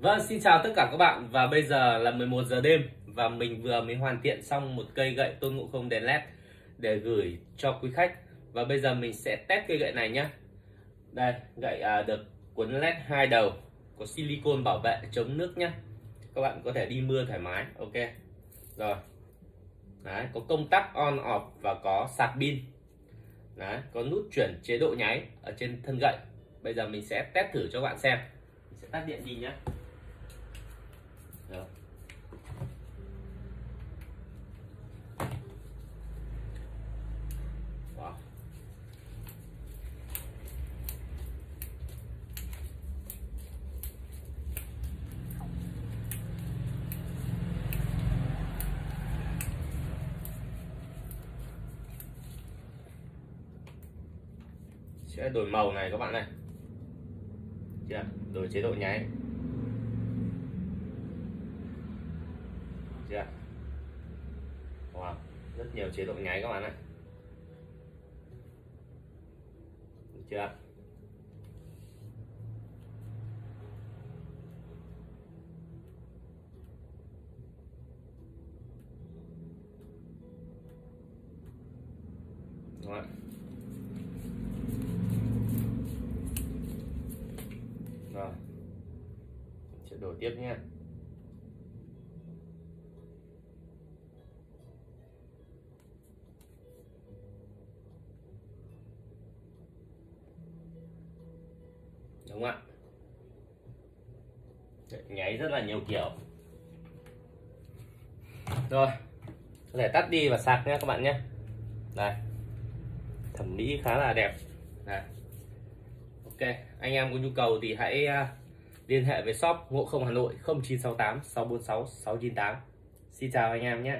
Vâng, xin chào tất cả các bạn và bây giờ là 11 giờ đêm và mình vừa mới hoàn thiện xong một cây gậy tôn ngộ không đèn led để gửi cho quý khách và bây giờ mình sẽ test cây gậy này nhé. Đây, gậy à, được cuốn led hai đầu, có silicon bảo vệ chống nước nhé. Các bạn có thể đi mưa thoải mái, ok. Rồi. Đấy, có công tắc on off và có sạc pin. Đấy, có nút chuyển chế độ nháy ở trên thân gậy. Bây giờ mình sẽ test thử cho các bạn xem. Mình sẽ tắt điện đi nhé. Rồi. Wow. sẽ đổi màu này các bạn này chưa đổi chế độ nháy chưa? Wow, rất nhiều chế độ nháy các bạn này được chưa? Đúng rồi sẽ đổi tiếp nha đúng không ạ? Nháy rất là nhiều kiểu. Rồi, có thể tắt đi và sạc nhé các bạn nhé. Đây thẩm mỹ khá là đẹp. Đây ok, anh em có nhu cầu thì hãy à, liên hệ với shop ngộ không hà nội 0968 646 698 xin chào anh em nhé.